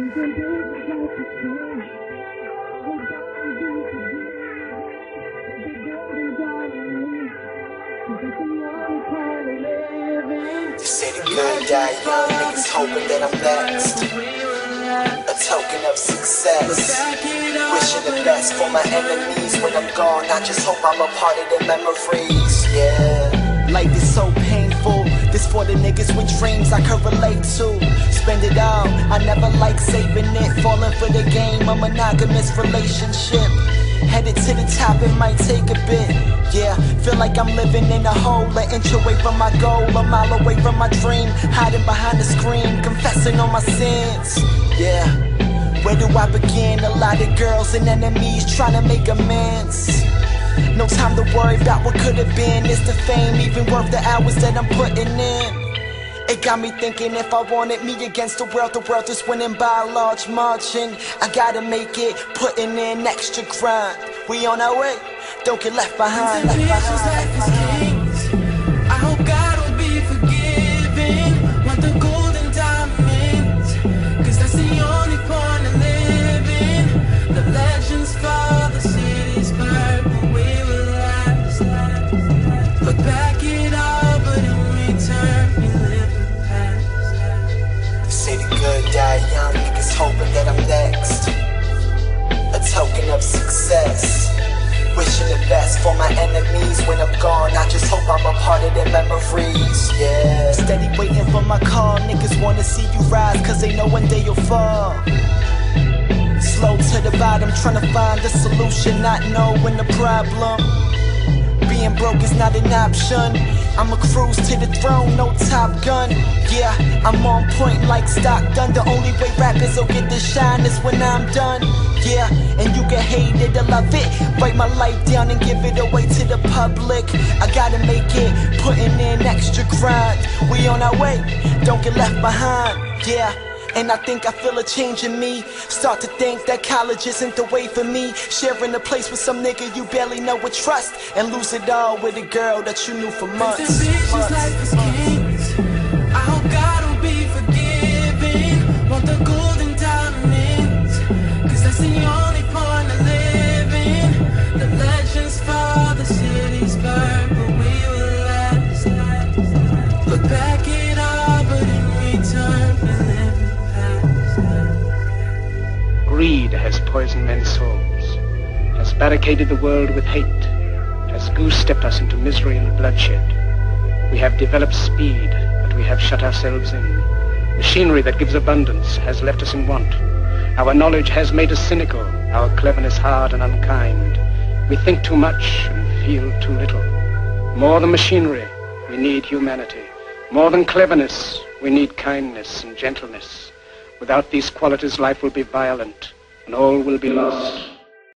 They say the good die young, niggas hoping that I'm next. A token of success. Wishing the best for my enemies when I'm gone. I just hope I'm a part of their memories. Yeah. Life is so painful. This for the niggas with dreams I could relate to. Spend it all. I never like saving it. Falling for the game. A monogamous relationship. Headed to the top, it might take a bit. Yeah, feel like I'm living in a hole, an inch away from my goal, a mile away from my dream. Hiding behind the screen, confessing all my sins. Yeah, where do I begin? A lot of girls and enemies trying to make amends. No time to worry about what could have been. Is the fame even worth the hours that I'm putting in? It got me thinking if I wanted me against the world, the world is winning by a large margin. I gotta make it, putting in extra grind. We on our way, don't get left behind. Left behind. I hope God will be forgiving. Say die young, niggas hoping that I'm next. A token of success. Wishing the best for my enemies when I'm gone. I just hope I'm a part of their memories. Yeah. Steady waiting for my call. Niggas wanna see you rise, cause they know one day you'll fall. Slow to the bottom, trying to find a solution, not knowing the problem. Being broke is not an option. I'ma cruise to the throne, no top gun. Yeah, I'm on point like Stockton. The only way rappers will get the shine is when I'm done. Yeah, and you can hate it or love it. Write my life down and give it away to the public. I gotta make it, putting in extra grind. We on our way, don't get left behind. Yeah. And I think I feel a change in me. Start to think that college isn't the way for me. Sharing a place with some nigga you barely know or trust. And lose it all with a girl that you knew for months. Ambitious men's souls, has barricaded the world with hate, has goose-stepped us into misery and bloodshed. We have developed speed, but we have shut ourselves in. Machinery that gives abundance has left us in want. Our knowledge has made us cynical, our cleverness hard and unkind. We think too much and feel too little. More than machinery, we need humanity. More than cleverness, we need kindness and gentleness. Without these qualities, life will be violent, and all will be lost.